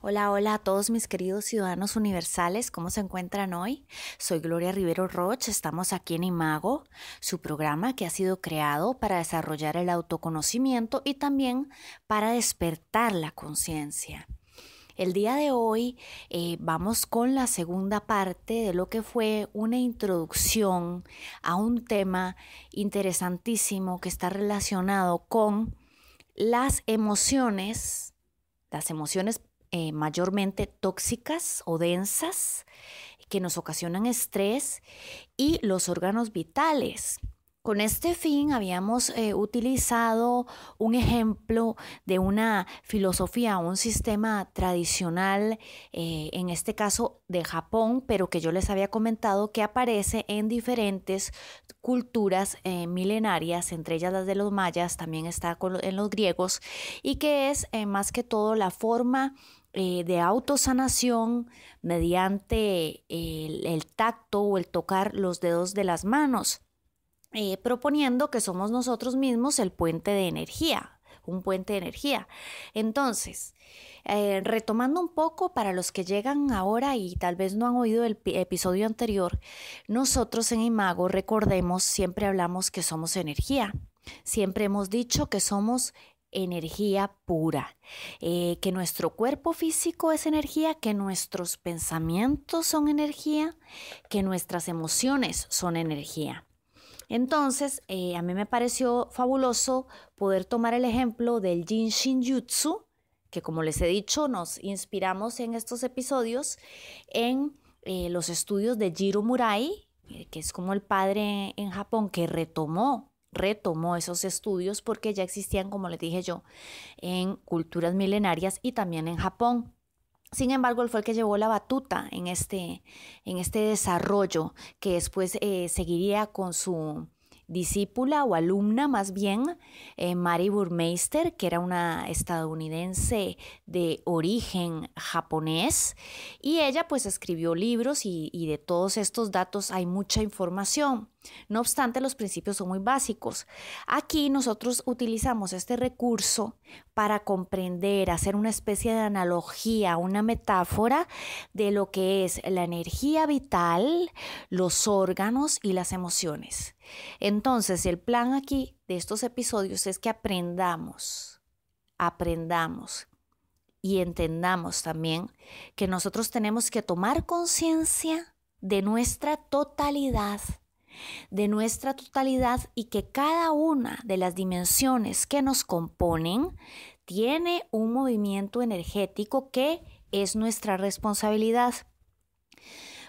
Hola, hola a todos mis queridos ciudadanos universales, ¿cómo se encuentran hoy? Soy Gloria Rivero Roch, estamos aquí en Imago, su programa que ha sido creado para desarrollar el autoconocimiento y también para despertar la conciencia. El día de hoy eh, vamos con la segunda parte de lo que fue una introducción a un tema interesantísimo que está relacionado con las emociones, las emociones eh, mayormente tóxicas o densas que nos ocasionan estrés y los órganos vitales. Con este fin habíamos eh, utilizado un ejemplo de una filosofía, un sistema tradicional, eh, en este caso de Japón, pero que yo les había comentado que aparece en diferentes culturas milenarias, entre ellas las de los mayas, también está en los griegos, y que es más que todo la forma de autosanación mediante el, tacto o el tocar los dedos de las manos. Eh, proponiendo que somos nosotros mismos el puente de energía, un puente de energía. Entonces, eh, retomando un poco para los que llegan ahora y tal vez no han oído el episodio anterior, nosotros en Imago recordemos, siempre hablamos que somos energía, siempre hemos dicho que somos energía pura, eh, que nuestro cuerpo físico es energía, que nuestros pensamientos son energía, que nuestras emociones son energía. Entonces, eh, a mí me pareció fabuloso poder tomar el ejemplo del Jin Shin Jutsu, que como les he dicho, nos inspiramos en estos episodios en eh, los estudios de Jiro Murai, que es como el padre en Japón que retomó retomó esos estudios porque ya existían, como les dije yo, en culturas milenarias y también en Japón. Sin embargo, él fue el que llevó la batuta en este, en este desarrollo que después eh, seguiría con su discípula o alumna más bien, eh, Mary Burmeister, que era una estadounidense de origen japonés, y ella pues escribió libros y, y de todos estos datos hay mucha información. No obstante, los principios son muy básicos. Aquí nosotros utilizamos este recurso para comprender, hacer una especie de analogía, una metáfora de lo que es la energía vital, los órganos y las emociones. Entonces, el plan aquí de estos episodios es que aprendamos, aprendamos y entendamos también que nosotros tenemos que tomar conciencia de nuestra totalidad de nuestra totalidad y que cada una de las dimensiones que nos componen tiene un movimiento energético que es nuestra responsabilidad.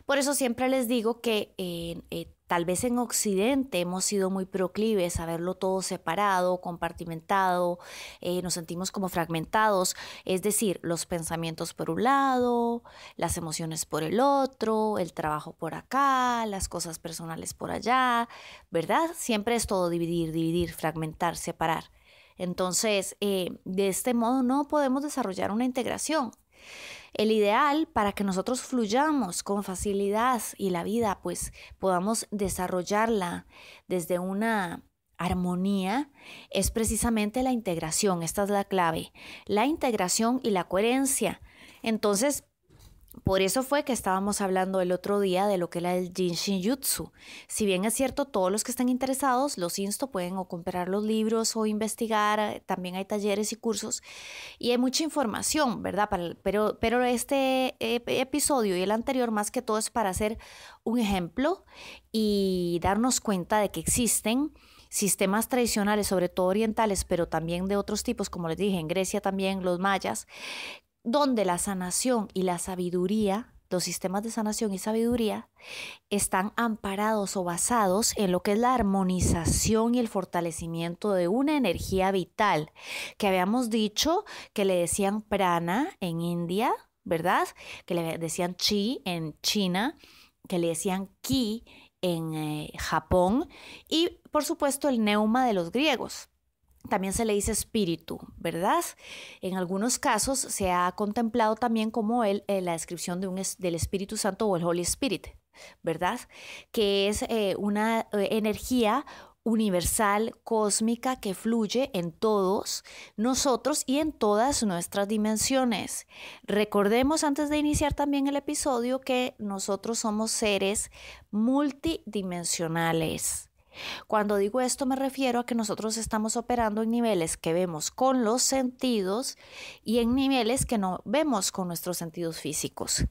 Por eso siempre les digo que eh, eh, Tal vez en Occidente hemos sido muy proclives a verlo todo separado, compartimentado, eh, nos sentimos como fragmentados, es decir, los pensamientos por un lado, las emociones por el otro, el trabajo por acá, las cosas personales por allá, ¿verdad? Siempre es todo dividir, dividir, fragmentar, separar. Entonces, eh, de este modo no podemos desarrollar una integración. El ideal para que nosotros fluyamos con facilidad y la vida pues podamos desarrollarla desde una armonía es precisamente la integración, esta es la clave, la integración y la coherencia. Entonces, por eso fue que estábamos hablando el otro día de lo que era el Jinshin Jutsu. Si bien es cierto, todos los que estén interesados, los insto, pueden o comprar los libros o investigar. También hay talleres y cursos y hay mucha información, ¿verdad? pero, pero este episodio y el anterior, más que todo, es para hacer un ejemplo y darnos cuenta de que existen sistemas tradicionales, sobre todo orientales, pero también de otros tipos, como les dije, en Grecia también, los mayas, donde la sanación y la sabiduría, los sistemas de sanación y sabiduría, están amparados o basados en lo que es la armonización y el fortalecimiento de una energía vital, que habíamos dicho que le decían prana en India, ¿verdad? Que le decían chi en China, que le decían ki en eh, Japón y por supuesto el neuma de los griegos. También se le dice espíritu, ¿verdad? En algunos casos se ha contemplado también como el, eh, la descripción de un, del Espíritu Santo o el Holy Spirit, ¿verdad? Que es eh, una eh, energía universal, cósmica, que fluye en todos nosotros y en todas nuestras dimensiones. Recordemos antes de iniciar también el episodio que nosotros somos seres multidimensionales. Cuando digo esto me refiero a que nosotros estamos operando en niveles que vemos con los sentidos y en niveles que no vemos con nuestros sentidos físicos.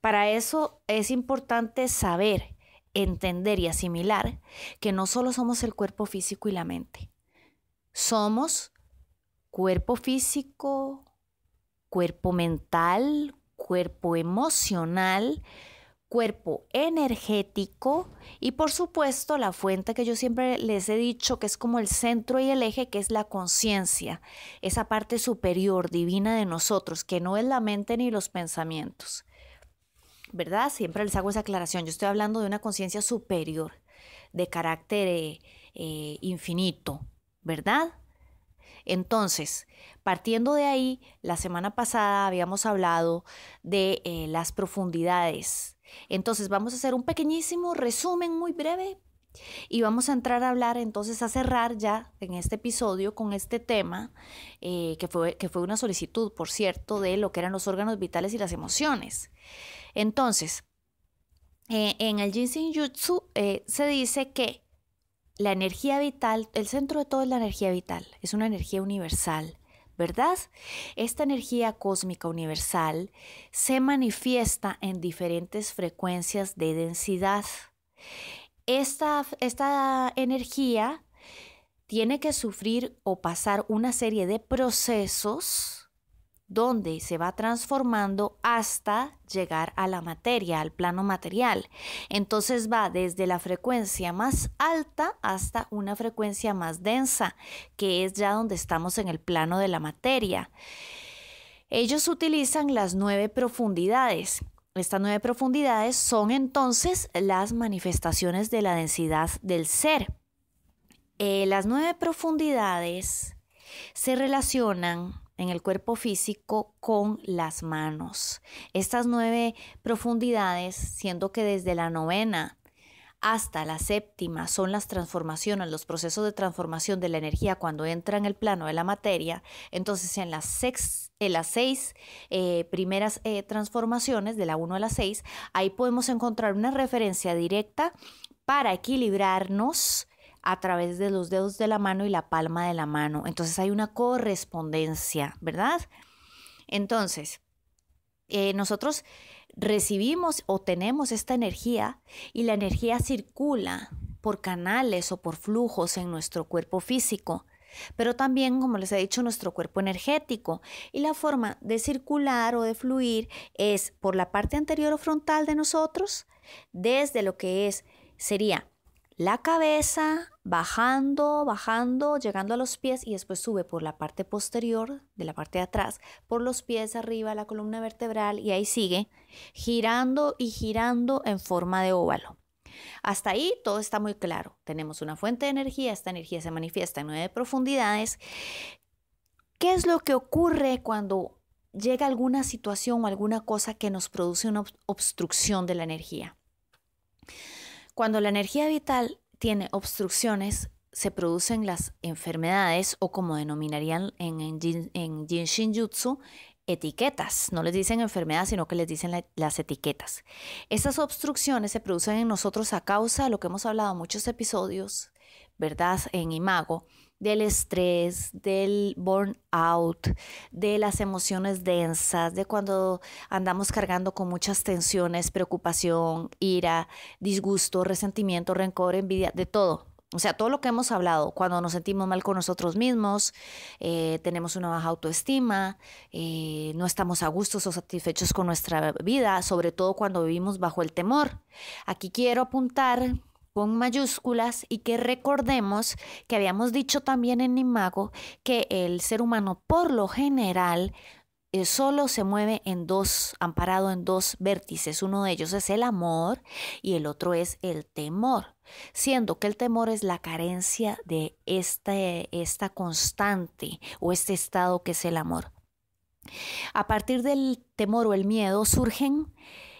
Para eso es importante saber, entender y asimilar que no solo somos el cuerpo físico y la mente. Somos cuerpo físico, cuerpo mental, cuerpo emocional, cuerpo energético y por supuesto la fuente que yo siempre les he dicho que es como el centro y el eje que es la conciencia, esa parte superior divina de nosotros que no es la mente ni los pensamientos. ¿Verdad? Siempre les hago esa aclaración. Yo estoy hablando de una conciencia superior, de carácter eh, eh, infinito, ¿verdad? Entonces, partiendo de ahí, la semana pasada habíamos hablado de eh, las profundidades entonces vamos a hacer un pequeñísimo resumen muy breve y vamos a entrar a hablar entonces a cerrar ya en este episodio con este tema eh, que, fue, que fue una solicitud, por cierto, de lo que eran los órganos vitales y las emociones. Entonces, eh, en el Jinshin Jutsu eh, se dice que la energía vital, el centro de todo es la energía vital, es una energía universal ¿verdad? Esta energía cósmica universal se manifiesta en diferentes frecuencias de densidad. Esta, esta energía tiene que sufrir o pasar una serie de procesos donde se va transformando hasta llegar a la materia, al plano material. Entonces va desde la frecuencia más alta hasta una frecuencia más densa, que es ya donde estamos en el plano de la materia. Ellos utilizan las nueve profundidades. Estas nueve profundidades son entonces las manifestaciones de la densidad del ser. Eh, las nueve profundidades se relacionan en el cuerpo físico con las manos. Estas nueve profundidades, siendo que desde la novena hasta la séptima son las transformaciones, los procesos de transformación de la energía cuando entra en el plano de la materia, entonces en las, seis eh, primeras eh, transformaciones, de la 1 a la 6, ahí podemos encontrar una referencia directa para equilibrarnos a través de los dedos de la mano y la palma de la mano. Entonces hay una correspondencia, ¿verdad? Entonces, eh, nosotros recibimos o tenemos esta energía y la energía circula por canales o por flujos en nuestro cuerpo físico, pero también, como les he dicho, nuestro cuerpo energético. Y la forma de circular o de fluir es por la parte anterior o frontal de nosotros, desde lo que es, sería la cabeza bajando, bajando, llegando a los pies y después sube por la parte posterior, de la parte de atrás, por los pies arriba, la columna vertebral y ahí sigue girando y girando en forma de óvalo. Hasta ahí todo está muy claro. Tenemos una fuente de energía, esta energía se manifiesta en nueve profundidades. ¿Qué es lo que ocurre cuando llega alguna situación o alguna cosa que nos produce una obstrucción de la energía? Cuando la energía vital tiene obstrucciones, se producen las enfermedades o como denominarían en, en, Jutsu, etiquetas. No les dicen enfermedad, sino que les dicen las etiquetas. Estas obstrucciones se producen en nosotros a causa de lo que hemos hablado en muchos episodios, ¿verdad? En Imago, del estrés, del burnout, de las emociones densas, de cuando andamos cargando con muchas tensiones, preocupación, ira, disgusto, resentimiento, rencor, envidia, de todo. O sea, todo lo que hemos hablado, cuando nos sentimos mal con nosotros mismos, eh, tenemos una baja autoestima, eh, no estamos a gustos o satisfechos con nuestra vida, sobre todo cuando vivimos bajo el temor. Aquí quiero apuntar con mayúsculas y que recordemos que habíamos dicho también en Imago que el ser humano por lo general eh, solo se mueve en dos, amparado en dos vértices. Uno de ellos es el amor y el otro es el temor, siendo que el temor es la carencia de este, esta constante o este estado que es el amor. A partir del temor o el miedo surgen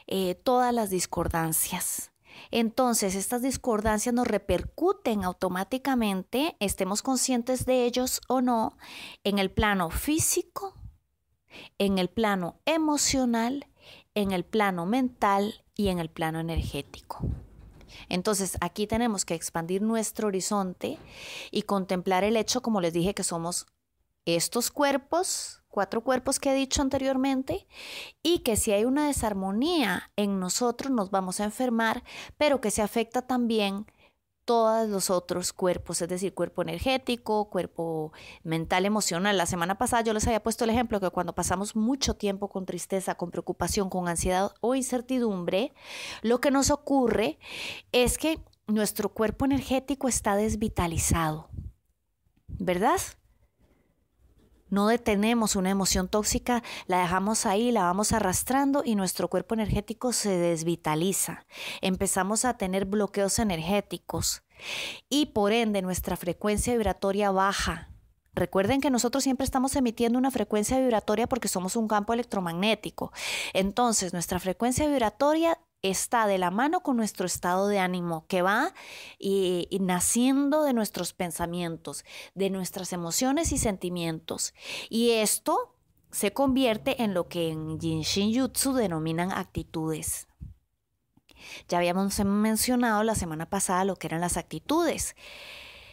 eh, todas las discordancias Entonces, estas discordancias nos repercuten automáticamente, estemos conscientes de ellos o no, en el plano físico, en el plano emocional, en el plano mental y en el plano energético. Entonces, aquí tenemos que expandir nuestro horizonte y contemplar el hecho, como les dije, que somos estos cuerpos, cuatro cuerpos que he dicho anteriormente, y que si hay una desarmonía en nosotros nos vamos a enfermar, pero que se afecta también todos los otros cuerpos, es decir, cuerpo energético, cuerpo mental, emocional. La semana pasada yo les había puesto el ejemplo que cuando pasamos mucho tiempo con tristeza, con preocupación, con ansiedad o incertidumbre, lo que nos ocurre es que nuestro cuerpo energético está desvitalizado, ¿verdad? No detenemos una emoción tóxica, la dejamos ahí, la vamos arrastrando y nuestro cuerpo energético se desvitaliza. Empezamos a tener bloqueos energéticos y por ende nuestra frecuencia vibratoria baja. Recuerden que nosotros siempre estamos emitiendo una frecuencia vibratoria porque somos un campo electromagnético. Entonces, nuestra frecuencia vibratoria está de la mano con nuestro estado de ánimo, que va y, naciendo de nuestros pensamientos, de nuestras emociones y sentimientos. Y esto se convierte en lo que en Jinshin Jutsu denominan actitudes. Ya habíamos mencionado la semana pasada lo que eran las actitudes.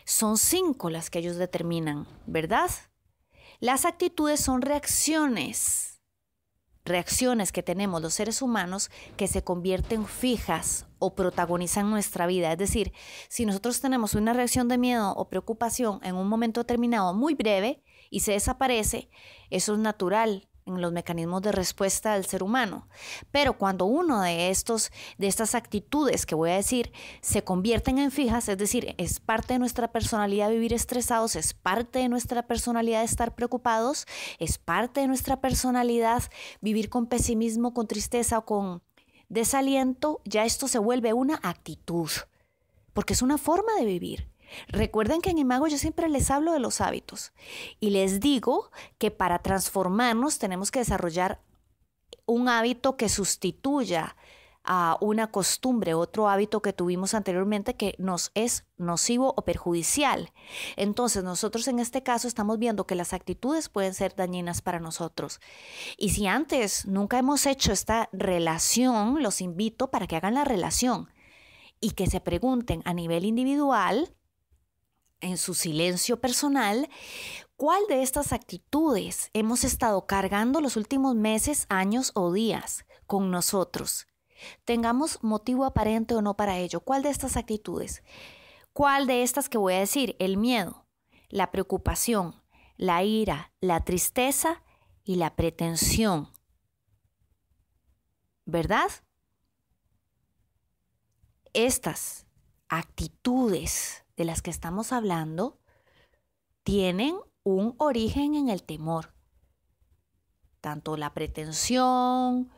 Son cinco las que ellos determinan, ¿verdad? Las actitudes son reacciones reacciones que tenemos los seres humanos que se convierten fijas o protagonizan nuestra vida. Es decir, si nosotros tenemos una reacción de miedo o preocupación en un momento determinado muy breve y se desaparece, eso es natural, en los mecanismos de respuesta del ser humano. Pero cuando uno de estos de estas actitudes que voy a decir se convierten en fijas, es decir, es parte de nuestra personalidad vivir estresados, es parte de nuestra personalidad estar preocupados, es parte de nuestra personalidad vivir con pesimismo, con tristeza o con desaliento, ya esto se vuelve una actitud, porque es una forma de vivir. Recuerden que en Imago yo siempre les hablo de los hábitos y les digo que para transformarnos tenemos que desarrollar un hábito que sustituya a una costumbre, otro hábito que tuvimos anteriormente que nos es nocivo o perjudicial. Entonces nosotros en este caso estamos viendo que las actitudes pueden ser dañinas para nosotros. Y si antes nunca hemos hecho esta relación, los invito para que hagan la relación y que se pregunten a nivel individual en su silencio personal, ¿cuál de estas actitudes hemos estado cargando los últimos meses, años o días con nosotros? Tengamos motivo aparente o no para ello. ¿Cuál de estas actitudes? ¿Cuál de estas que voy a decir? El miedo, la preocupación, la ira, la tristeza y la pretensión. ¿Verdad? Estas actitudes de las que estamos hablando tienen un origen en el temor. Tanto la pretensión,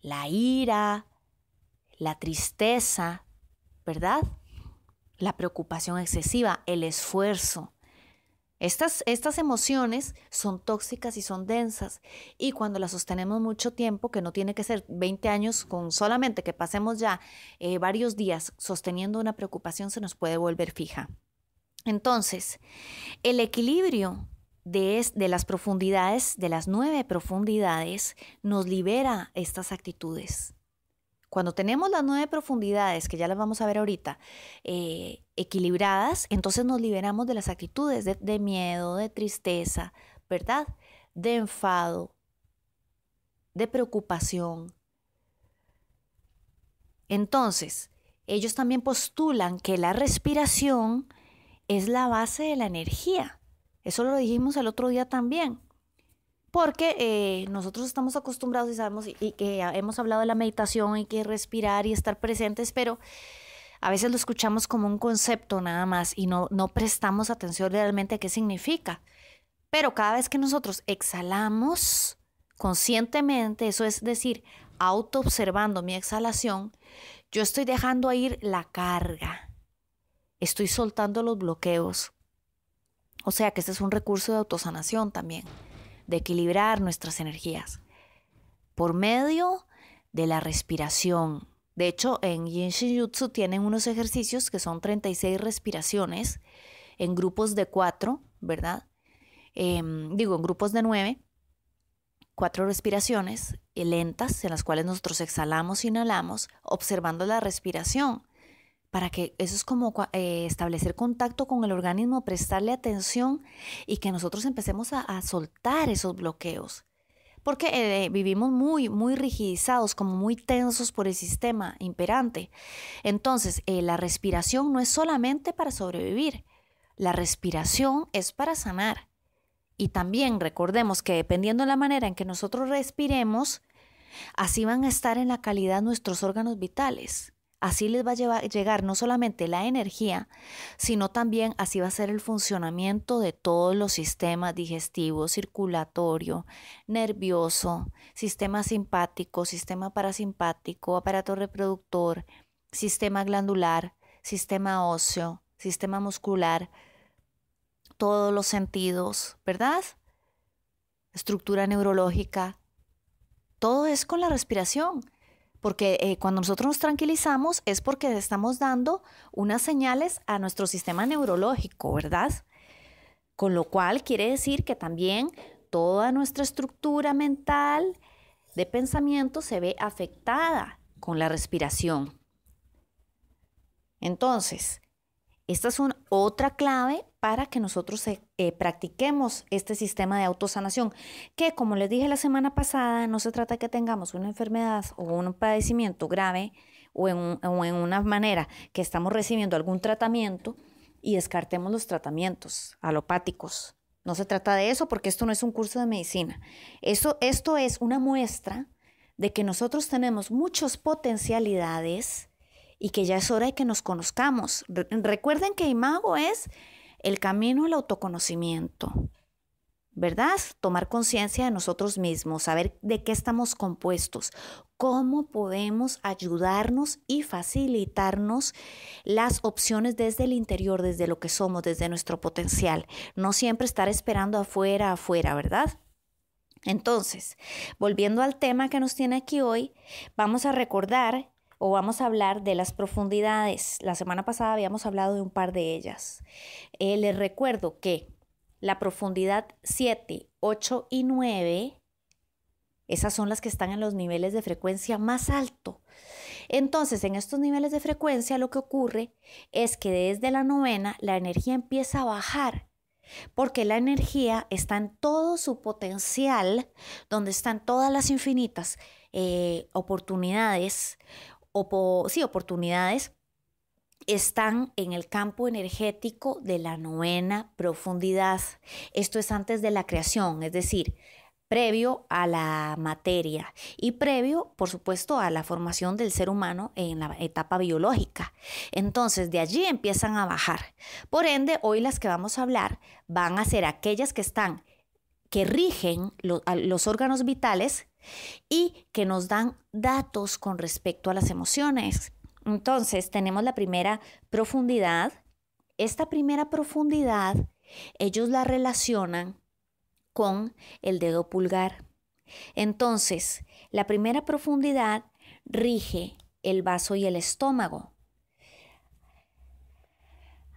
la ira, la tristeza, ¿verdad? La preocupación excesiva, el esfuerzo. Estas, estas, emociones son tóxicas y son densas y cuando las sostenemos mucho tiempo, que no tiene que ser 20 años, con solamente que pasemos ya eh, varios días sosteniendo una preocupación, se nos puede volver fija. Entonces, el equilibrio de, de las profundidades, de las nueve profundidades, nos libera estas actitudes. Cuando tenemos las nueve profundidades, que ya las vamos a ver ahorita, eh, equilibradas, entonces nos liberamos de las actitudes de, miedo, de tristeza, ¿verdad? De enfado, de preocupación. Entonces, ellos también postulan que la respiración es la base de la energía. Eso lo dijimos el otro día también porque eh, nosotros estamos acostumbrados y sabemos y, que hemos hablado de la meditación y que respirar y estar presentes, pero a veces lo escuchamos como un concepto nada más y no, no prestamos atención realmente a qué significa. Pero cada vez que nosotros exhalamos conscientemente, eso es decir, auto observando mi exhalación, yo estoy dejando ir la carga, estoy soltando los bloqueos. O sea que este es un recurso de autosanación también de equilibrar nuestras energías por medio de la respiración, De hecho, en Yin Shin Jutsu tienen unos ejercicios que son 36 respiraciones en grupos de cuatro, ¿verdad? Em, digo, en grupos de nueve, cuatro respiraciones lentas en las cuales nosotros exhalamos inhalamos, observando la respiración para que eso es como eh, establecer contacto con el organismo, prestarle atención y que nosotros empecemos a, soltar esos bloqueos. Porque eh, vivimos muy, muy rigidizados, como muy tensos por el sistema imperante. Entonces, eh, la respiración no es solamente para sobrevivir, la respiración es para sanar. Y también recordemos que dependiendo de la manera en que nosotros respiremos, así van a estar en la calidad nuestros órganos vitales. Así les va a llegar no solamente la energía, sino también así va a ser el funcionamiento de todos los sistemas digestivos, circulatorio, nervioso, sistema simpático, sistema parasimpático, aparato reproductor, sistema glandular, sistema óseo, sistema muscular, todos los sentidos, ¿verdad? Estructura neurológica. Todo es con la respiración porque eh, cuando nosotros nos tranquilizamos es porque estamos dando unas señales a nuestro sistema neurológico, ¿verdad? Con lo cual quiere decir que también toda nuestra estructura mental de pensamiento se ve afectada con la respiración. Entonces, esta es otra clave para que nosotros eh, eh, practiquemos este sistema de autosanación, que como les dije la semana pasada, no se trata de que tengamos una enfermedad o un padecimiento grave o en, una manera que estamos recibiendo algún tratamiento y descartemos los tratamientos alopáticos. No se trata de eso porque esto no es un curso de medicina. Esto es una muestra de que nosotros tenemos muchas potencialidades y que ya es hora de que nos conozcamos. Recuerden que Imago es el camino al autoconocimiento, ¿verdad? Tomar conciencia de nosotros mismos, saber de qué estamos compuestos, cómo podemos ayudarnos y facilitarnos las opciones desde el interior, desde lo que somos, desde nuestro potencial. No siempre estar esperando afuera, afuera, ¿verdad? Entonces, volviendo al tema que nos tiene aquí hoy, vamos a recordar o vamos a hablar de las profundidades. La semana pasada habíamos hablado de un par de ellas. Eh, les recuerdo que la profundidad 7, 8 y 9, esas son las que están en los niveles de frecuencia más alto. Entonces, en estos niveles de frecuencia lo que ocurre es que desde la novena la energía empieza a bajar porque la energía está en todo su potencial, donde están todas las infinitas eh, oportunidades o sí, oportunidades están en el campo energético de la novena profundidad. Esto es antes de la creación, es decir, previo a la materia y previo, por supuesto, a la formación del ser humano en la etapa biológica. Entonces, de allí empiezan a bajar. Por ende, hoy las que vamos a hablar van a ser aquellas que están, que rigen los órganos vitales y que nos dan datos con respecto a las emociones. Entonces, tenemos la primera profundidad. Esta primera profundidad, ellos la relacionan con el dedo pulgar. Entonces, la primera profundidad rige el vaso y el estómago.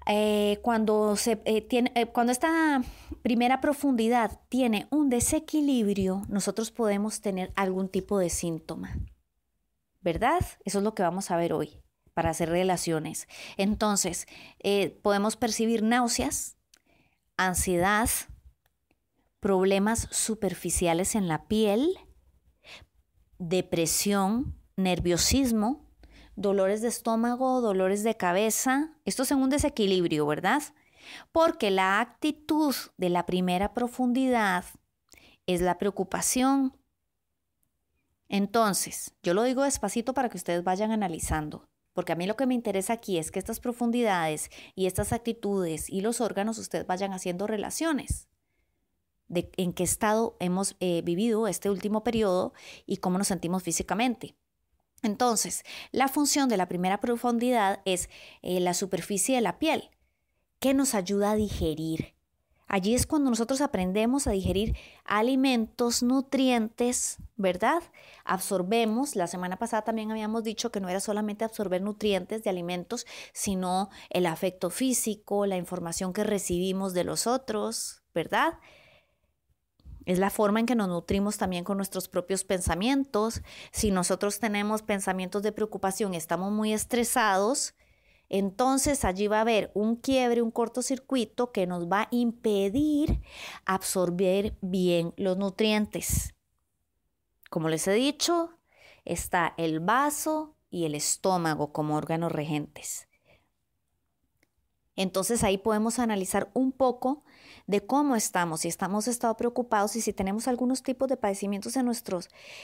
Eh, cuando, se, eh, tiene, eh, cuando esta primera profundidad tiene un desequilibrio, nosotros podemos tener algún tipo de síntoma. ¿Verdad? Eso es lo que vamos a ver hoy para hacer relaciones. Entonces, podemos percibir náuseas, ansiedad, problemas superficiales en la piel, depresión, nerviosismo, dolores de estómago, dolores de cabeza. Esto es en un desequilibrio, ¿verdad? Porque la actitud de la primera profundidad es la preocupación. Entonces, yo lo digo despacito para que ustedes vayan analizando, porque a mí lo que me interesa aquí es que estas profundidades y estas actitudes y los órganos ustedes vayan haciendo relaciones de en qué estado hemos eh, vivido este último periodo y cómo nos sentimos físicamente. Entonces, la función de la primera profundidad es eh, la superficie de la piel, que nos ayuda a digerir, Allí es cuando nosotros aprendemos a digerir alimentos, nutrientes, ¿verdad? Absorbemos, la semana pasada también habíamos dicho que no era solamente absorber nutrientes de alimentos, sino el afecto físico, la información que recibimos de los otros, ¿verdad? Es la forma en que nos nutrimos también con nuestros propios pensamientos. Si nosotros tenemos pensamientos de preocupación, estamos muy estresados, entonces allí va a haber un quiebre, un cortocircuito que nos va a impedir absorber bien los nutrientes. Como les he dicho, está el vaso y el estómago como órganos regentes. Entonces ahí podemos analizar un poco de cómo estamos, si estamos estado preocupados y si tenemos algunos tipos de padecimientos en nuestro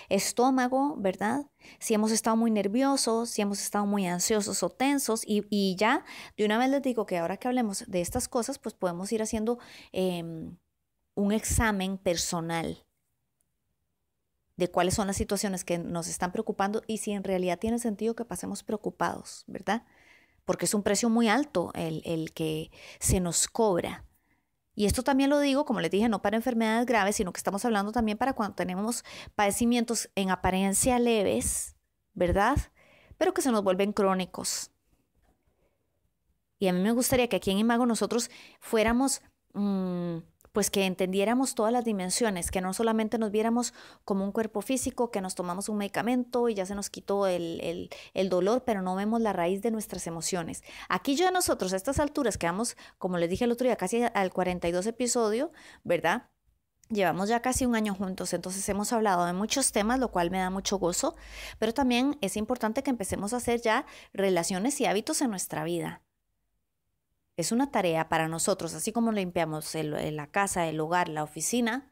estómago, ¿verdad? Si hemos estado muy nerviosos, si hemos estado muy ansiosos o tensos y, ya de una vez les digo que ahora que hablemos de estas cosas, pues podemos ir haciendo em, un examen personal de cuáles son las situaciones que nos están preocupando y si en realidad tiene sentido que pasemos preocupados, ¿verdad? Porque es un precio muy alto el, el que se nos cobra y esto también lo digo, como les dije, no para enfermedades graves, sino que estamos hablando también para cuando tenemos padecimientos en apariencia leves, ¿verdad? Pero que se nos vuelven crónicos. Y a mí me gustaría que aquí en Imago nosotros fuéramos mm, pues que entendiéramos todas las dimensiones, que no solamente nos viéramos como un cuerpo físico, que nos tomamos un medicamento y ya se nos quitó el, dolor, pero no vemos la raíz de nuestras emociones. Aquí ya nosotros a estas alturas quedamos, como les dije el otro día, casi al 42 episodio, ¿verdad? Llevamos ya casi un año juntos, entonces hemos hablado de muchos temas, lo cual me da mucho gozo, pero también es importante que empecemos a hacer ya relaciones y hábitos en nuestra vida. Es una tarea para nosotros, así como limpiamos la casa, el hogar, la oficina,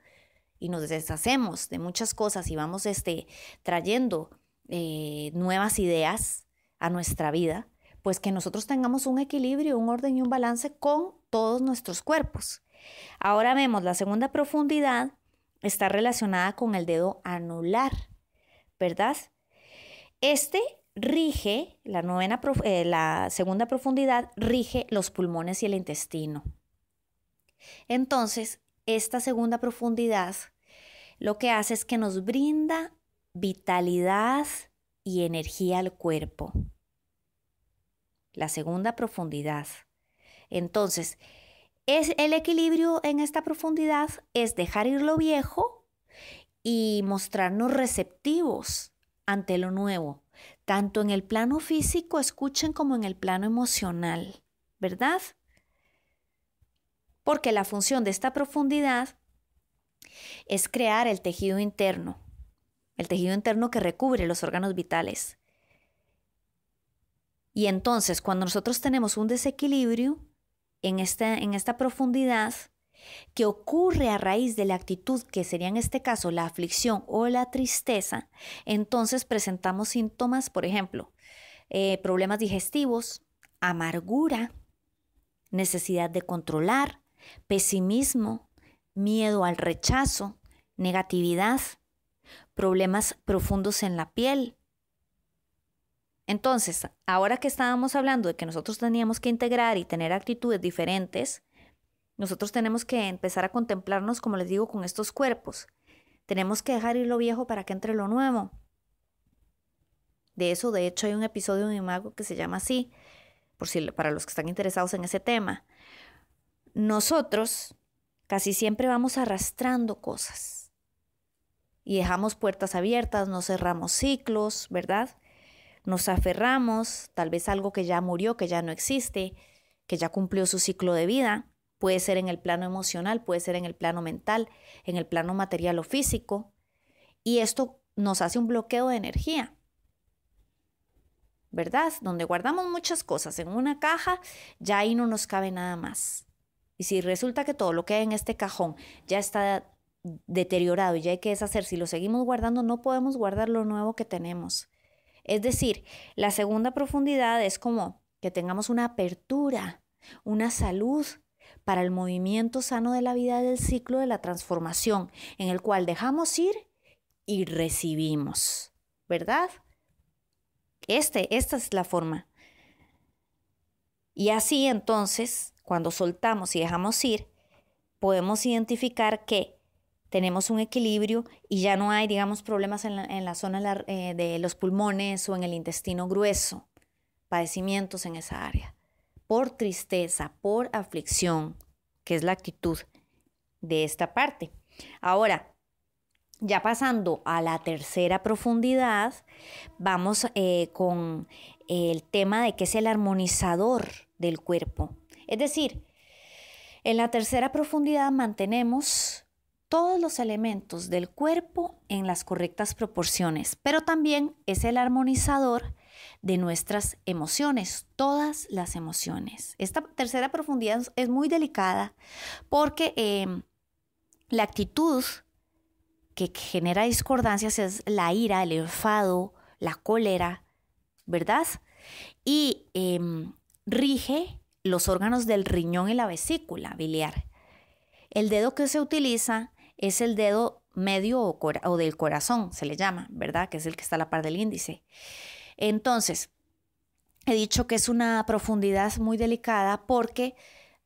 y nos deshacemos de muchas cosas y vamos este, trayendo eh, nuevas ideas a nuestra vida, pues que nosotros tengamos un equilibrio, un orden y un balance con todos nuestros cuerpos. Ahora vemos la segunda profundidad está relacionada con el dedo anular, ¿verdad? Este rige, la, novena, eh, la segunda profundidad rige los pulmones y el intestino. Entonces, esta segunda profundidad lo que hace es que nos brinda vitalidad y energía al cuerpo. La segunda profundidad. Entonces, es el equilibrio en esta profundidad es dejar ir lo viejo y mostrarnos receptivos ante lo nuevo, tanto en el plano físico, escuchen, como en el plano emocional, ¿verdad? Porque la función de esta profundidad es crear el tejido interno, el tejido interno que recubre los órganos vitales. Y entonces, cuando nosotros tenemos un desequilibrio en esta, en esta profundidad, que ocurre a raíz de la actitud, que sería en este caso la aflicción o la tristeza, entonces presentamos síntomas, por ejemplo, eh, problemas digestivos, amargura, necesidad de controlar, pesimismo, miedo al rechazo, negatividad, problemas profundos en la piel. Entonces, ahora que estábamos hablando de que nosotros teníamos que integrar y tener actitudes diferentes, nosotros tenemos que empezar a contemplarnos, como les digo, con estos cuerpos. Tenemos que dejar ir lo viejo para que entre lo nuevo. De eso, de hecho, hay un episodio de Imago que se llama así, por si, para los que están interesados en ese tema. Nosotros casi siempre vamos arrastrando cosas y dejamos puertas abiertas, no cerramos ciclos, ¿verdad? Nos aferramos, tal vez algo que ya murió, que ya no existe, que ya cumplió su ciclo de vida. Puede ser en el plano emocional, puede ser en el plano mental, en el plano material o físico. Y esto nos hace un bloqueo de energía. ¿Verdad? Donde guardamos muchas cosas en una caja, ya ahí no nos cabe nada más. Y si resulta que todo lo que hay en este cajón ya está deteriorado y ya hay que deshacer, si lo seguimos guardando, no podemos guardar lo nuevo que tenemos. Es decir, la segunda profundidad es como que tengamos una apertura, una salud para el movimiento sano de la vida del ciclo de la transformación, en el cual dejamos ir y recibimos, ¿verdad? Este, esta es la forma. Y así entonces, cuando soltamos y dejamos ir, podemos identificar que tenemos un equilibrio y ya no hay, digamos, problemas en la, zona eh, de los pulmones o en el intestino grueso, padecimientos en esa área, por tristeza, por aflicción, que es la actitud de esta parte. Ahora, ya pasando a la tercera profundidad, vamos eh, con el tema de qué es el armonizador del cuerpo. Es decir, en la tercera profundidad mantenemos todos los elementos del cuerpo en las correctas proporciones, pero también es el armonizador de nuestras emociones, todas las emociones. Esta tercera profundidad es muy delicada porque em, la actitud que genera discordancias es la ira, el enfado, la cólera, ¿verdad? Y em, rige los órganos del riñón y la vesícula biliar. El dedo que se utiliza es el dedo medio o, del corazón, se le llama, ¿verdad? Que es el que está a la par del índice. Entonces, he dicho que es una profundidad muy delicada porque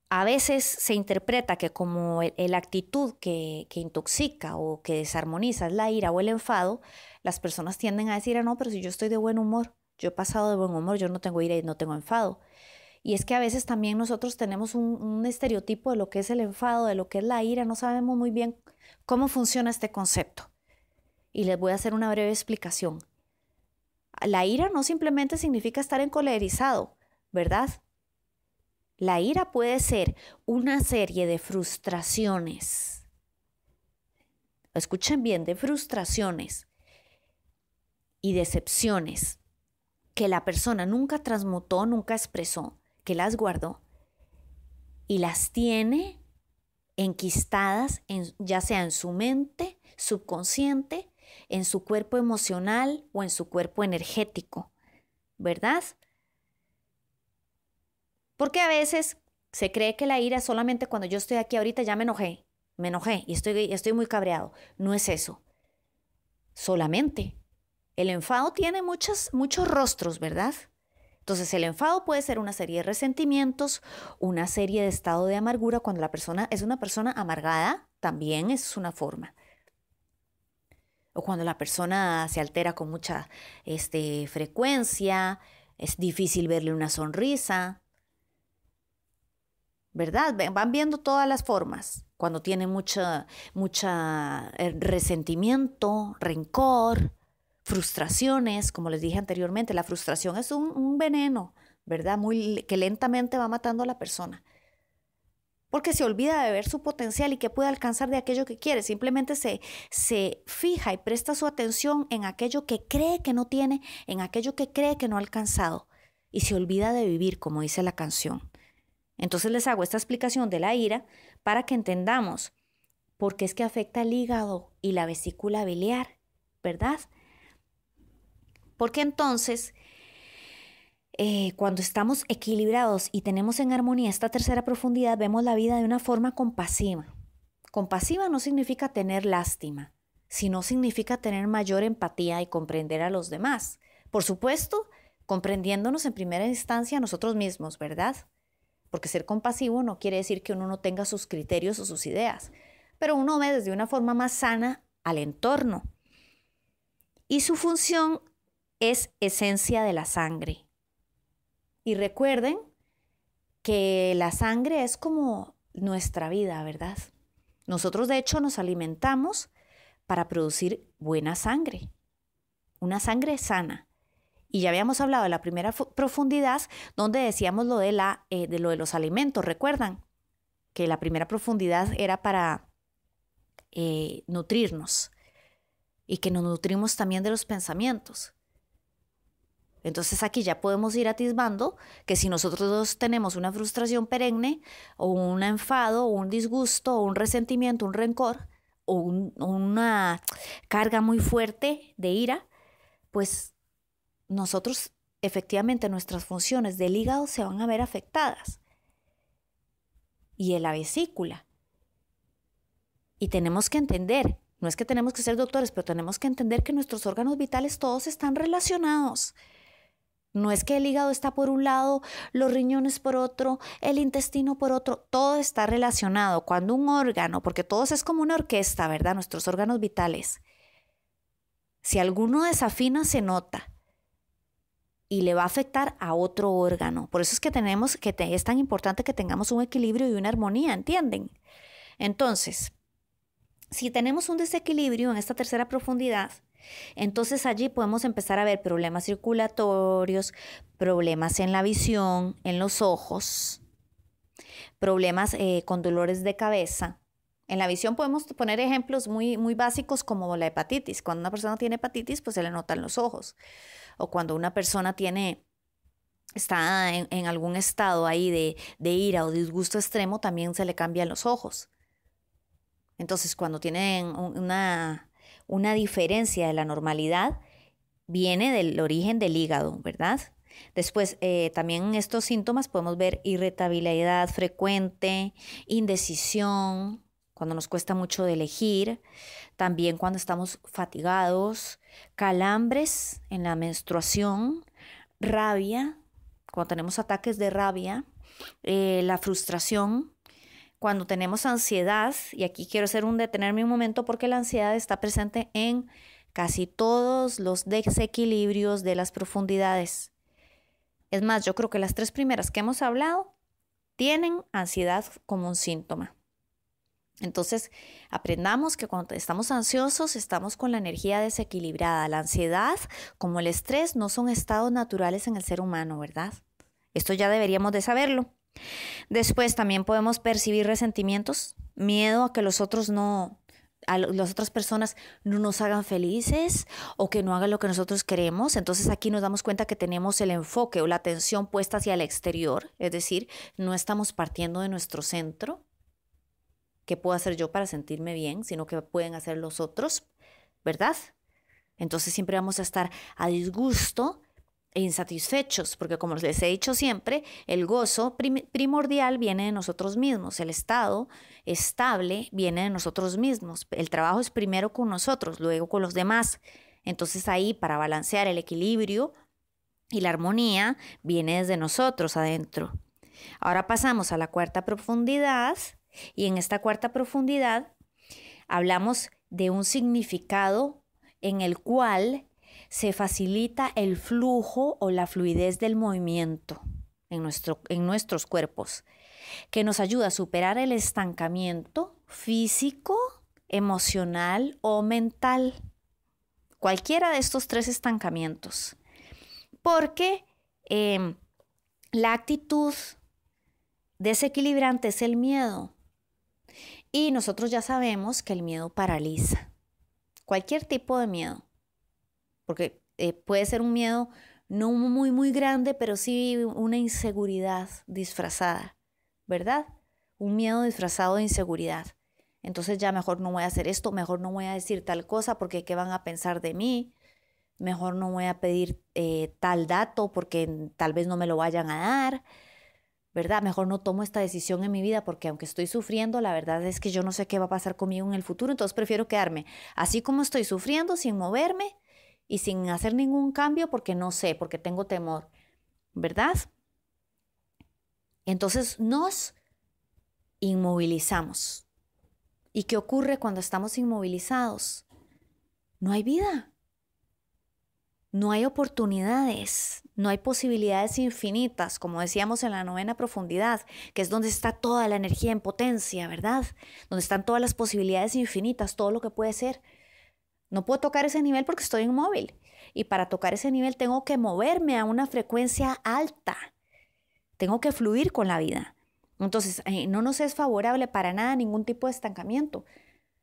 a veces se interpreta que como la actitud que, que, intoxica o que desarmoniza es la ira o el enfado, las personas tienden a decir, ah, no, pero si yo estoy de buen humor, yo he pasado de buen humor, yo no tengo ira y no tengo enfado. Y es que a veces también nosotros tenemos un, estereotipo de lo que es el enfado, de lo que es la ira, no sabemos muy bien cómo funciona este concepto. Y les voy a hacer una breve explicación. La ira no simplemente significa estar encolerizado, ¿verdad? La ira puede ser una serie de frustraciones. Escuchen bien, de frustraciones y decepciones que la persona nunca transmutó, nunca expresó que las guardó y las tiene enquistadas en, ya sea en su mente subconsciente, en su cuerpo emocional o en su cuerpo energético, ¿verdad? Porque a veces se cree que la ira solamente cuando yo estoy aquí ahorita ya me enojé, me enojé y estoy, estoy muy cabreado. No es eso. Solamente. El enfado tiene muchos, muchos rostros, ¿verdad? Entonces el enfado puede ser una serie de resentimientos, una serie de estado de amargura. Cuando la persona es una persona amargada, también es una forma. O cuando la persona se altera con mucha este, frecuencia, es difícil verle una sonrisa. ¿Verdad? Van viendo todas las formas. Cuando tiene mucha, mucha eh, resentimiento, rencor, frustraciones, como les dije anteriormente, la frustración es un, veneno, ¿verdad? Muy, que lentamente va matando a la persona. Porque se olvida de ver su potencial y que puede alcanzar de aquello que quiere. Simplemente se, se fija y presta su atención en aquello que cree que no tiene, en aquello que cree que no ha alcanzado. Y se olvida de vivir, como dice la canción. Entonces les hago esta explicación de la ira para que entendamos por qué es que afecta el hígado y la vesícula biliar, ¿verdad? Porque entonces, eh, cuando estamos equilibrados y tenemos en armonía esta tercera profundidad, vemos la vida de una forma compasiva. Compasiva no significa tener lástima, sino significa tener mayor empatía y comprender a los demás. Por supuesto, comprendiéndonos en primera instancia a nosotros mismos, ¿verdad? Porque ser compasivo no quiere decir que uno no tenga sus criterios o sus ideas, pero uno ve desde una forma más sana al entorno. Y su función es esencia de la sangre. Y recuerden que la sangre es como nuestra vida, ¿verdad? Nosotros de hecho nos alimentamos para producir buena sangre, una sangre sana. Y ya habíamos hablado de la primera profundidad donde decíamos lo de, la, eh, de lo de los alimentos, ¿recuerdan? Que la primera profundidad era para eh, nutrirnos y que nos nutrimos también de los pensamientos. Entonces aquí ya podemos ir atisbando que si nosotros tenemos una frustración perenne o un enfado o un disgusto o un resentimiento, un rencor o una carga muy fuerte de ira, pues nosotros efectivamente nuestras funciones del hígado se van a ver afectadas y en la vesícula. Y tenemos que entender, no es que tenemos que ser doctores, pero tenemos que entender que nuestros órganos vitales todos están relacionados. No es que el hígado está por un lado, los riñones por otro, el intestino por otro, todo está relacionado. Cuando un órgano, porque todos es como una orquesta, ¿verdad? Nuestros órganos vitales. Si alguno desafina, se nota y le va a afectar a otro órgano. Por eso es que tenemos que es tan importante que tengamos un equilibrio y una armonía, ¿entienden? Entonces, si tenemos un desequilibrio en esta tercera profundidad, entonces allí podemos empezar a ver problemas circulatorios, problemas en la visión, en los ojos, problemas eh, con dolores de cabeza. En la visión podemos poner ejemplos muy, muy básicos como la hepatitis. Cuando una persona tiene hepatitis, pues se le notan los ojos. O cuando una persona tiene está en, algún estado ahí de, de, ira o disgusto extremo, también se le cambian los ojos. Entonces, cuando tienen una, una diferencia de la normalidad viene del origen del hígado, ¿verdad? Después, eh, también en estos síntomas podemos ver irritabilidad frecuente, indecisión, cuando nos cuesta mucho de elegir, también cuando estamos fatigados, calambres en la menstruación, rabia, cuando tenemos ataques de rabia, eh, la frustración, cuando tenemos ansiedad, y aquí quiero hacer un detenerme un momento porque la ansiedad está presente en casi todos los desequilibrios de las profundidades. Es más, yo creo que las tres primeras que hemos hablado tienen ansiedad como un síntoma. Entonces, aprendamos que cuando estamos ansiosos estamos con la energía desequilibrada. La ansiedad, como el estrés, no son estados naturales en el ser humano, ¿verdad? Esto ya deberíamos de saberlo. Después también podemos percibir resentimientos, miedo a que los otros no, a las otras personas no nos hagan felices o que no hagan lo que nosotros queremos. Entonces aquí nos damos cuenta que tenemos el enfoque o la atención puesta hacia el exterior, es decir, no estamos partiendo de nuestro centro. ¿Qué puedo hacer yo para sentirme bien? Sino que pueden hacer los otros, ¿verdad? Entonces siempre vamos a estar a disgusto insatisfechos, porque como les he dicho siempre, el gozo primordial viene de nosotros mismos, el estado estable viene de nosotros mismos, el trabajo es primero con nosotros, luego con los demás. Entonces ahí para balancear el equilibrio y la armonía viene desde nosotros adentro. Ahora pasamos a la cuarta profundidad y en esta cuarta profundidad hablamos de un significado en el cual se facilita el flujo o la fluidez del movimiento en, nuestro, en nuestros cuerpos, que nos ayuda a superar el estancamiento físico, emocional o mental. Cualquiera de estos tres estancamientos. Porque em, la actitud desequilibrante es el miedo. Y nosotros ya sabemos que el miedo paraliza. Cualquier tipo de miedo porque eh, puede ser un miedo no muy, muy grande, pero sí una inseguridad disfrazada, ¿verdad? Un miedo disfrazado de inseguridad. Entonces ya mejor no voy a hacer esto, mejor no voy a decir tal cosa porque qué van a pensar de mí, mejor no voy a pedir eh, tal dato porque tal vez no me lo vayan a dar, ¿verdad? Mejor no tomo esta decisión en mi vida porque aunque estoy sufriendo, la verdad es que yo no sé qué va a pasar conmigo en el futuro, entonces prefiero quedarme así como estoy sufriendo, sin moverme y sin hacer ningún cambio porque no sé, porque tengo temor, ¿verdad? Entonces nos inmovilizamos. ¿Y qué ocurre cuando estamos inmovilizados? No hay vida. No hay oportunidades, no hay posibilidades infinitas, como decíamos en la novena profundidad, que es donde está toda la energía en potencia, ¿verdad? Donde están todas las posibilidades infinitas, todo lo que puede ser. No puedo tocar ese nivel porque estoy inmóvil. Y para tocar ese nivel tengo que moverme a una frecuencia alta. Tengo que fluir con la vida. Entonces, eh, no nos es favorable para nada ningún tipo de estancamiento,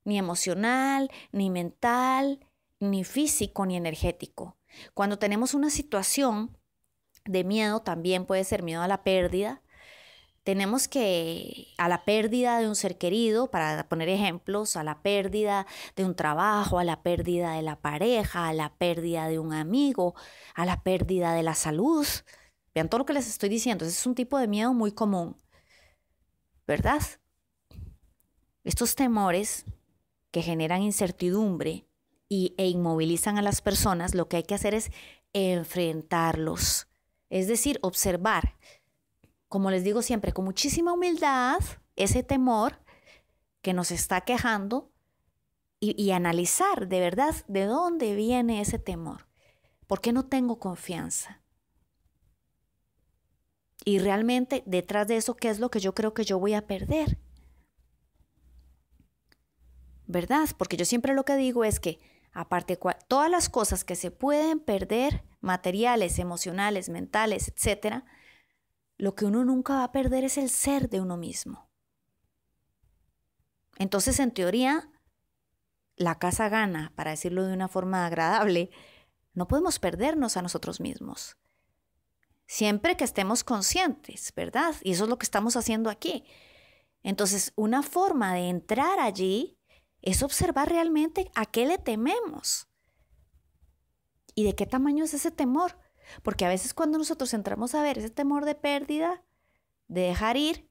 ni emocional, ni mental, ni físico, ni energético. Cuando tenemos una situación de miedo, también puede ser miedo a la pérdida, tenemos que, a la pérdida de un ser querido, para poner ejemplos, a la pérdida de un trabajo, a la pérdida de la pareja, a la pérdida de un amigo, a la pérdida de la salud. Vean todo lo que les estoy diciendo. Ese es un tipo de miedo muy común, ¿verdad? Estos temores que generan incertidumbre y, e inmovilizan a las personas, lo que hay que hacer es enfrentarlos Es decir, observar, como les digo siempre, con muchísima humildad, ese temor que nos está quejando y, analizar de verdad de dónde viene ese temor. ¿Por qué no tengo confianza? Y realmente detrás de eso, ¿qué es lo que yo creo que yo voy a perder? ¿Verdad? Porque yo siempre lo que digo es que, aparte, todas las cosas que se pueden perder, materiales, emocionales, mentales, etcétera, lo que uno nunca va a perder es el ser de uno mismo. Entonces, en teoría, la casa gana, para decirlo de una forma agradable, no podemos perdernos a nosotros mismos. Siempre que estemos conscientes, ¿verdad? Y eso es lo que estamos haciendo aquí. Entonces, una forma de entrar allí es observar realmente a qué le tememos y de qué tamaño es ese temor. Porque a veces cuando nosotros entramos a ver ese temor de pérdida, de dejar ir,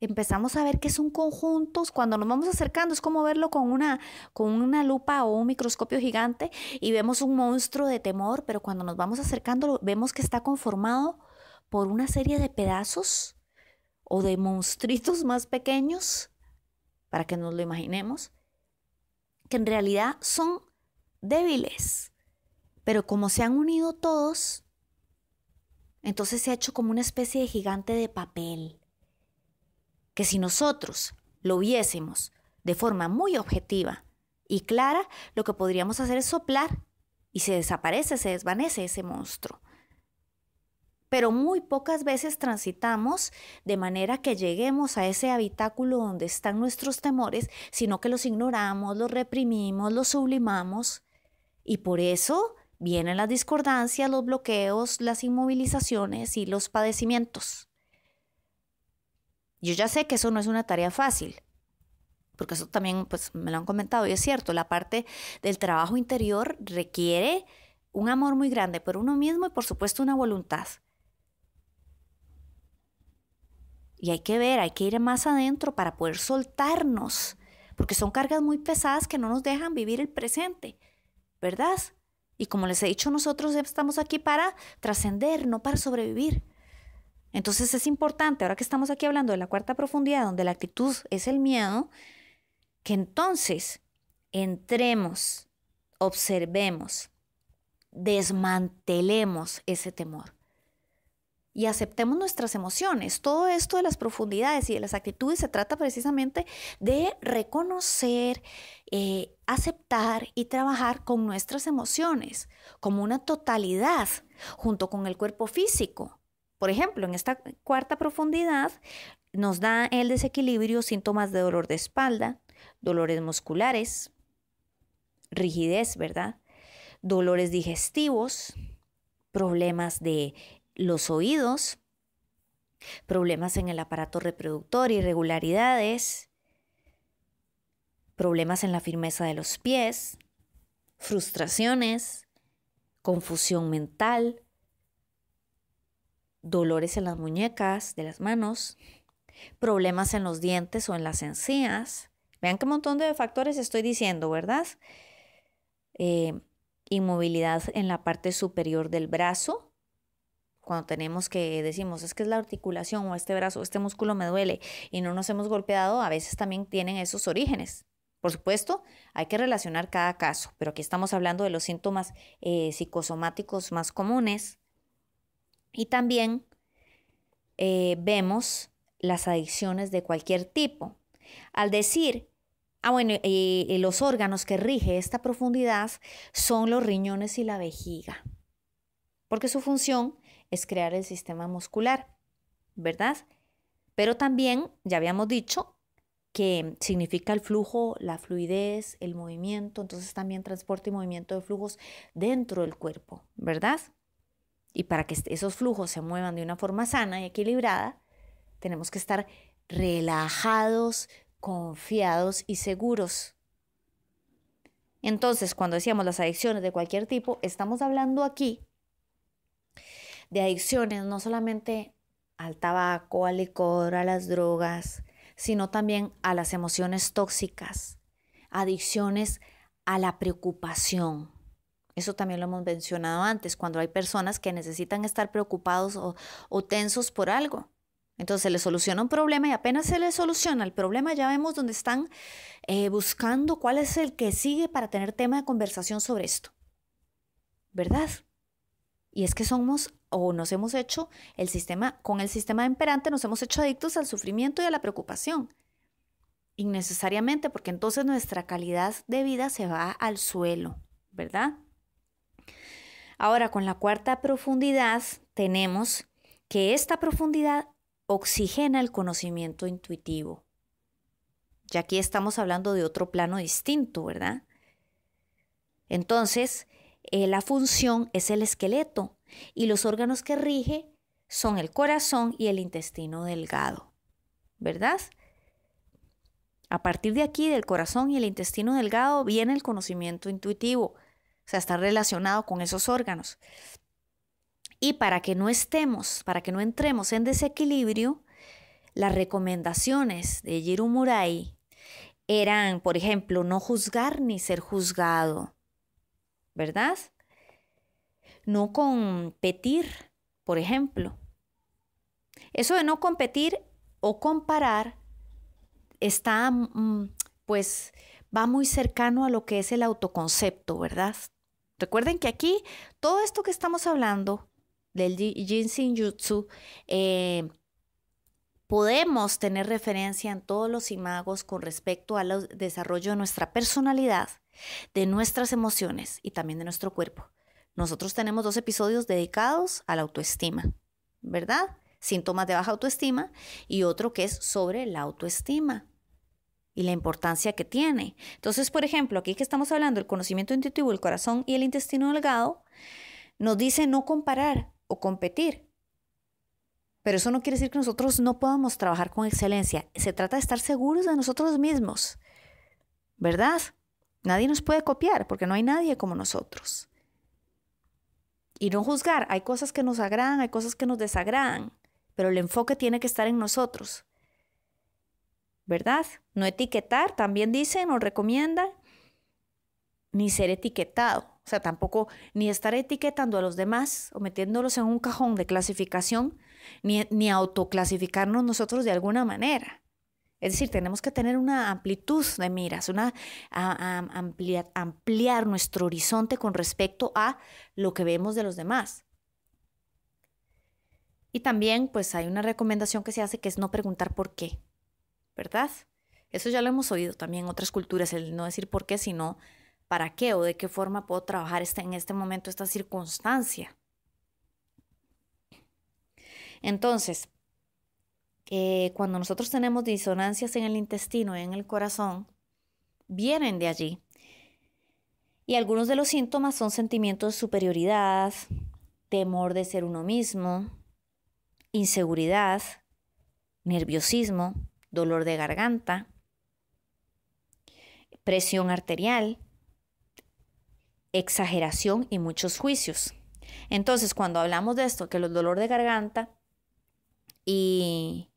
empezamos a ver que es un conjunto, cuando nos vamos acercando es como verlo con una, con una lupa o un microscopio gigante y vemos un monstruo de temor, pero cuando nos vamos acercando vemos que está conformado por una serie de pedazos o de monstruitos más pequeños, para que nos lo imaginemos, que en realidad son débiles, pero como se han unido todos, entonces se ha hecho como una especie de gigante de papel que si nosotros lo viésemos de forma muy objetiva y clara, lo que podríamos hacer es soplar y se desaparece, se desvanece ese monstruo. Pero muy pocas veces transitamos de manera que lleguemos a ese habitáculo donde están nuestros temores, sino que los ignoramos, los reprimimos, los sublimamos. Y por eso vienen las discordancias, los bloqueos, las inmovilizaciones y los padecimientos. Yo ya sé que eso no es una tarea fácil, porque eso también pues me lo han comentado y es cierto, la parte del trabajo interior requiere un amor muy grande por uno mismo y por supuesto una voluntad. Y hay que ver, hay que ir más adentro para poder soltarnos, porque son cargas muy pesadas que no nos dejan vivir el presente, ¿verdad? Y como les he dicho, nosotros estamos aquí para trascender, no para sobrevivir. Entonces es importante, ahora que estamos aquí hablando de la cuarta profundidad, donde la actitud es el miedo, que entonces entremos, observemos, desmantelemos ese temor y aceptemos nuestras emociones. Todo esto de las profundidades y de las actitudes se trata precisamente de reconocer, eh, aceptar y trabajar con nuestras emociones como una totalidad junto con el cuerpo físico. Por ejemplo, en esta cuarta profundidad nos da el desequilibrio síntomas de dolor de espalda, dolores musculares, rigidez, ¿verdad? Dolores digestivos, problemas de los oídos, problemas en el aparato reproductor, irregularidades, problemas en la firmeza de los pies, frustraciones, confusión mental, dolores en las muñecas, de las manos, problemas en los dientes o en las encías. Vean qué montón de factores estoy diciendo, ¿verdad? Eh, inmovilidad en la parte superior del brazo. Cuando tenemos que decimos es que es la articulación o este brazo, este músculo me duele y no nos hemos golpeado, a veces también tienen esos orígenes. Por supuesto, hay que relacionar cada caso, pero aquí estamos hablando de los síntomas eh, psicosomáticos más comunes, y también eh, vemos las adicciones de cualquier tipo. Al decir, ah, bueno, los órganos que rige esta profundidad son los riñones y la vejiga, porque su función es crear el sistema muscular, ¿verdad? Pero también, ya habíamos dicho, que significa el flujo, la fluidez, el movimiento, entonces también transporte y movimiento de flujos dentro del cuerpo, ¿verdad? Y para que esos flujos se muevan de una forma sana y equilibrada, tenemos que estar relajados, confiados y seguros. Entonces, cuando decíamos las adicciones de cualquier tipo, estamos hablando aquí de adicciones no solamente al tabaco, al licor, a las drogas, sino también a las emociones tóxicas, adicciones a la preocupación, Eso también lo hemos mencionado antes, cuando hay personas que necesitan estar preocupados o, tensos por algo. Entonces se les soluciona un problema y apenas se les soluciona el problema ya vemos dónde están eh, buscando cuál es el que sigue para tener tema de conversación sobre esto. ¿Verdad? Y es que somos o nos hemos hecho el sistema, con el sistema imperante nos hemos hecho adictos al sufrimiento y a la preocupación. Innecesariamente, porque entonces nuestra calidad de vida se va al suelo, ¿verdad? Ahora, con la cuarta profundidad, tenemos que esta profundidad oxigena el conocimiento intuitivo. Ya aquí estamos hablando de otro plano distinto, ¿verdad? Entonces, eh, la función es el esqueleto y los órganos que rige son el corazón y el intestino delgado, ¿verdad? A partir de aquí, del corazón y el intestino delgado, viene el conocimiento intuitivo, o sea, está relacionado con esos órganos. Y para que no estemos, para que no entremos en desequilibrio, las recomendaciones de Jiro Murai eran, por ejemplo, no juzgar ni ser juzgado, ¿verdad? No competir, por ejemplo. Eso de no competir o comparar está, mm, pues, va muy cercano a lo que es el autoconcepto, ¿verdad? Recuerden que aquí todo esto que estamos hablando del Jinshin Jutsu, eh, podemos tener referencia en todos los imagos con respecto al desarrollo de nuestra personalidad, de nuestras emociones y también de nuestro cuerpo. Nosotros tenemos dos episodios dedicados a la autoestima, ¿verdad? Síntomas de baja autoestima y otro que es sobre la autoestima y la importancia que tiene. Entonces, por ejemplo, aquí que estamos hablando del conocimiento intuitivo, el corazón y el intestino delgado, nos dice no comparar o competir. Pero eso no quiere decir que nosotros no podamos trabajar con excelencia. Se trata de estar seguros de nosotros mismos, ¿verdad? Nadie nos puede copiar porque no hay nadie como nosotros. Y no juzgar, hay cosas que nos agradan, hay cosas que nos desagradan, pero el enfoque tiene que estar en nosotros. ¿Verdad? No etiquetar, también dicen, nos recomiendan, ni ser etiquetado. O sea, tampoco ni estar etiquetando a los demás o metiéndolos en un cajón de clasificación, ni, ni autoclasificarnos nosotros de alguna manera. Es decir, tenemos que tener una amplitud de miras, una ampliar nuestro horizonte con respecto a lo que vemos de los demás. Y también, pues hay una recomendación que se hace que es no preguntar por qué, ¿verdad? Eso ya lo hemos oído también en otras culturas, el no decir por qué, sino para qué o de qué forma puedo trabajar este, en este momento esta circunstancia. Entonces, cuando nosotros tenemos disonancias en el intestino y en el corazón, vienen de allí. Y algunos de los síntomas son sentimientos de superioridad, temor de ser uno mismo, inseguridad, nerviosismo, dolor de garganta, presión arterial, exageración y muchos juicios. Entonces, cuando hablamos de esto, que el dolor de garganta y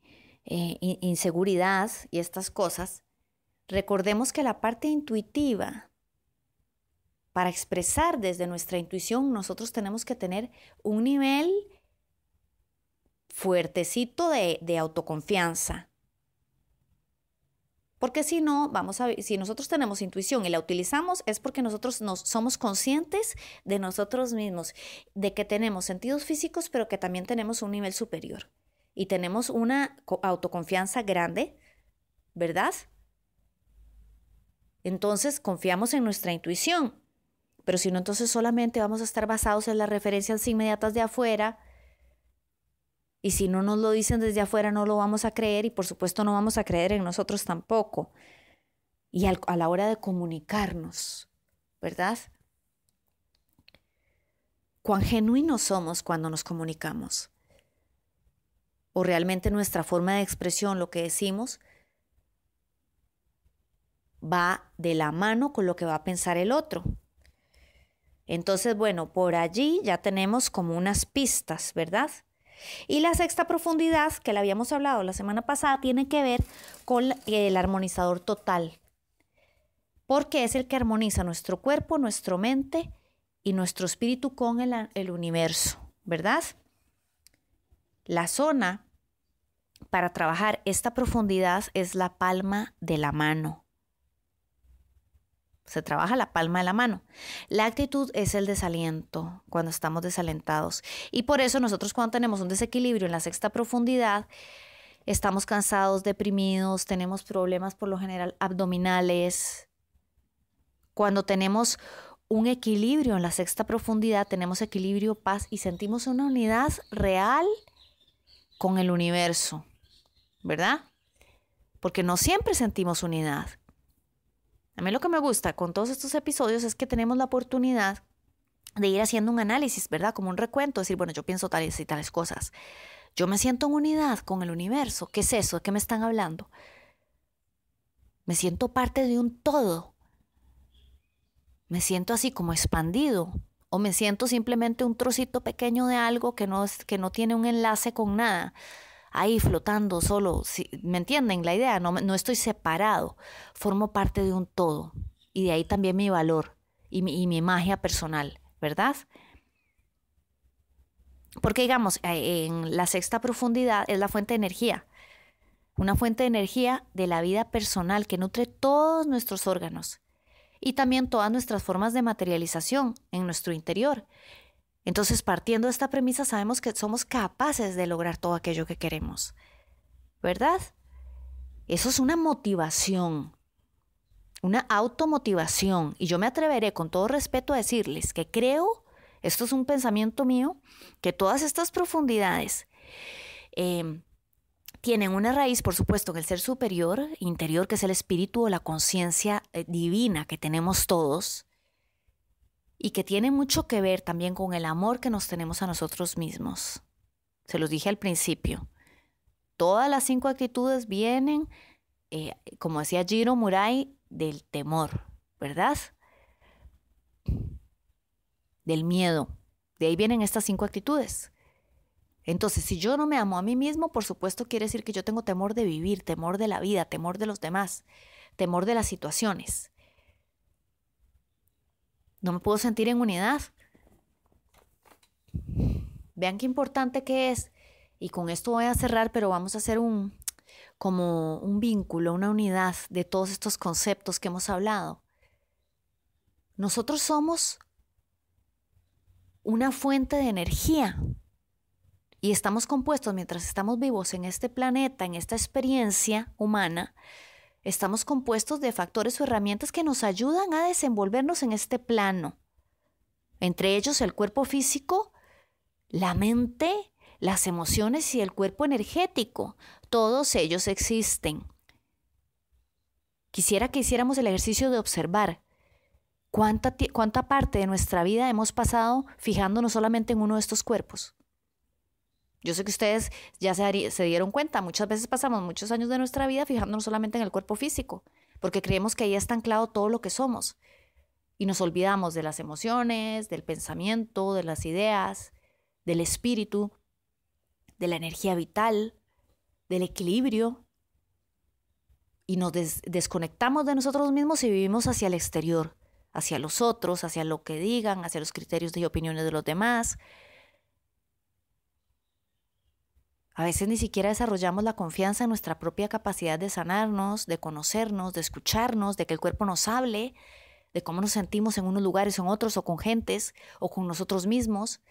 eh, inseguridad y estas cosas, recordemos que la parte intuitiva, para expresar desde nuestra intuición, nosotros tenemos que tener un nivel fuertecito de, de autoconfianza. Porque si no, vamos a si nosotros tenemos intuición y la utilizamos, es porque nosotros nos, somos conscientes de nosotros mismos, de que tenemos sentidos físicos, pero que también tenemos un nivel superior y tenemos una autoconfianza grande, ¿verdad? Entonces confiamos en nuestra intuición, pero si no, entonces solamente vamos a estar basados en las referencias inmediatas de afuera. Y si no nos lo dicen desde afuera, no lo vamos a creer y por supuesto no vamos a creer en nosotros tampoco. Y a la hora de comunicarnos, ¿verdad? Cuán genuinos somos cuando nos comunicamos o realmente nuestra forma de expresión, lo que decimos, va de la mano con lo que va a pensar el otro. Entonces, bueno, por allí ya tenemos como unas pistas, ¿verdad? Y la sexta profundidad, que la habíamos hablado la semana pasada, tiene que ver con el armonizador total, porque es el que armoniza nuestro cuerpo, nuestra mente y nuestro espíritu con el, el universo, ¿verdad? La zona para trabajar esta profundidad es la palma de la mano. Se trabaja la palma de la mano. La actitud es el desaliento, cuando estamos desalentados. Y por eso nosotros cuando tenemos un desequilibrio en la sexta profundidad, estamos cansados, deprimidos, tenemos problemas por lo general abdominales. Cuando tenemos un equilibrio en la sexta profundidad, tenemos equilibrio, paz y sentimos una unidad real con el universo, ¿verdad? Porque no siempre sentimos unidad. A mí lo que me gusta con todos estos episodios es que tenemos la oportunidad de ir haciendo un análisis, ¿verdad? Como un recuento, decir, bueno, yo pienso tales y tales cosas. Yo me siento en unidad con el universo. ¿Qué es eso? ¿De qué me están hablando? Me siento parte de un todo. Me siento así como expandido. O me siento simplemente un trocito pequeño de algo que no, que no tiene un enlace con nada. Ahí flotando solo. ¿Me entienden la idea? No, no estoy separado. Formo parte de un todo. Y de ahí también mi valor y mi, y mi magia personal, ¿verdad? Porque digamos, eh, en la sexta profundidad es la fuente de energía, una fuente de energía de la vida personal que nutre todos nuestros órganos y también todas nuestras formas de materialización en nuestro interior. Entonces, partiendo de esta premisa, sabemos que somos capaces de lograr todo aquello que queremos, ¿verdad? Eso es una motivación, una automotivación. Y yo me atreveré con todo respeto a decirles que creo esto es un pensamiento mío, que todas estas profundidades em, tienen una raíz, por supuesto, en el ser superior, interior, que es el espíritu o la conciencia eh, divina que tenemos todos, y que tiene mucho que ver también con el amor que nos tenemos a nosotros mismos. Se los dije al principio. Todas las cinco actitudes vienen, eh, como decía Jiro Murai, del temor, ¿verdad? del miedo. De ahí vienen estas cinco actitudes. Entonces, si yo no me amo a mí mismo, por supuesto quiere decir que yo tengo temor de vivir, temor de la vida, temor de los demás, temor de las situaciones. No me puedo sentir en unidad. Vean qué importante que es. Y con esto voy a cerrar, pero vamos a hacer un como un vínculo, una unidad de todos estos conceptos que hemos hablado. Nosotros somos una fuente de energía. Y estamos compuestos, mientras estamos vivos en este planeta, en esta experiencia humana, estamos compuestos de factores o herramientas que nos ayudan a desenvolvernos en este plano. Entre ellos el cuerpo físico, la mente, las emociones y el cuerpo energético. Todos ellos existen. Quisiera que hiciéramos el ejercicio de observar ¿Cuánta, ¿Cuánta parte de nuestra vida hemos pasado fijándonos solamente en uno de estos cuerpos? Yo sé que ustedes ya se, se, dieron cuenta, muchas veces pasamos muchos años de nuestra vida fijándonos solamente en el cuerpo físico, porque creemos que ahí está anclado todo lo que somos. Y nos olvidamos de las emociones, del pensamiento, de las ideas, del espíritu, de la energía vital, del equilibrio. Y nos desconectamos de nosotros mismos y vivimos hacia el exterior, hacia los otros, hacia lo que digan, hacia los criterios y opiniones de los demás. A veces ni siquiera desarrollamos la confianza en nuestra propia capacidad de sanarnos, de conocernos, de escucharnos, de que el cuerpo nos hable, de cómo nos sentimos en unos lugares o en otros, o con gentes, o con nosotros mismos.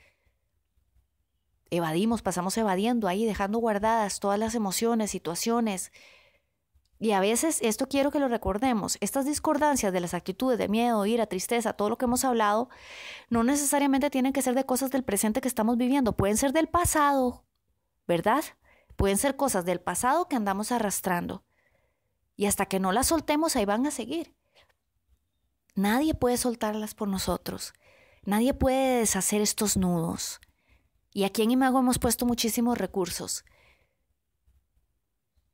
Evadimos, pasamos evadiendo ahí, dejando guardadas todas las emociones, situaciones, y a veces esto quiero que lo recordemos, estas discordancias de las actitudes de miedo, ira, tristeza, todo lo que hemos hablado, no necesariamente tienen que ser de cosas del presente que estamos viviendo, pueden ser del pasado, ¿verdad? Pueden ser cosas del pasado que andamos arrastrando. Y hasta que no las soltemos, ahí van a seguir. Nadie puede soltarlas por nosotros. Nadie puede deshacer estos nudos. Y aquí en Imago hemos puesto muchísimos recursos.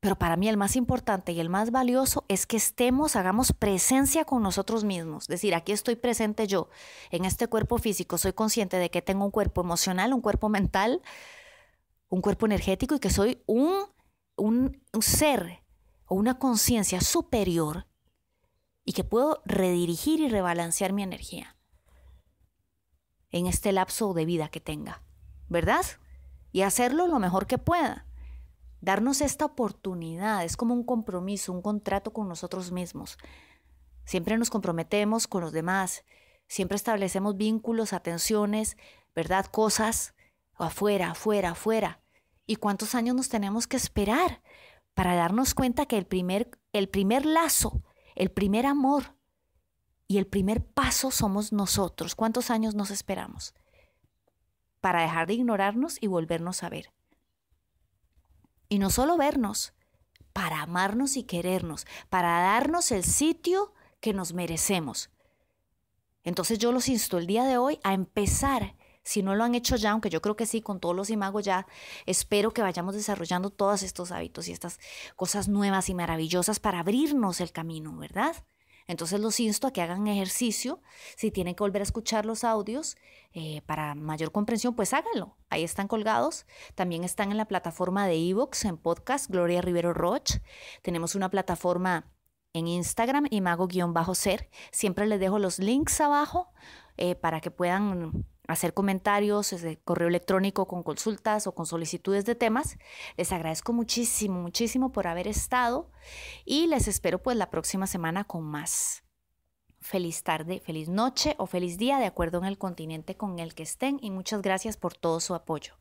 Pero para mí el más importante y el más valioso es que estemos, hagamos presencia con nosotros mismos. Es decir, aquí estoy presente yo, en este cuerpo físico, soy consciente de que tengo un cuerpo emocional, un cuerpo mental, un cuerpo energético y que soy un, un, ser o una conciencia superior y que puedo redirigir y rebalancear mi energía. en este lapso de vida que tenga, ¿verdad? Y hacerlo lo mejor que pueda. Darnos esta oportunidad es como un compromiso, un contrato con nosotros mismos. Siempre nos comprometemos con los demás, siempre establecemos vínculos, atenciones, ¿verdad? Cosas afuera, afuera, afuera. ¿Y cuántos años nos tenemos que esperar para darnos cuenta que el primer, el primer lazo, el primer amor y el primer paso somos nosotros? ¿Cuántos años nos esperamos? Para dejar de ignorarnos y volvernos a ver. Y no solo vernos, para amarnos y querernos, para darnos el sitio que nos merecemos. Entonces yo los insto el día de hoy a empezar, si no lo han hecho ya, aunque yo creo que sí, con todos los imagos ya, espero que vayamos desarrollando todos estos hábitos y estas cosas nuevas y maravillosas para abrirnos el camino, ¿verdad? Entonces los insto a que hagan ejercicio. Si tienen que volver a escuchar los audios eh, para mayor comprensión, pues háganlo. Ahí están colgados. También están en la plataforma de Evox, en podcast, Gloria Rivero Roch. Tenemos una plataforma en Instagram, imago-ser. Siempre les dejo los links abajo eh, para que puedan hacer comentarios, correo electrónico con consultas o con solicitudes de temas. Les agradezco muchísimo, muchísimo por haber estado y les espero pues la próxima semana con más. Feliz tarde, feliz noche o feliz día de acuerdo en el continente con el que estén y muchas gracias por todo su apoyo.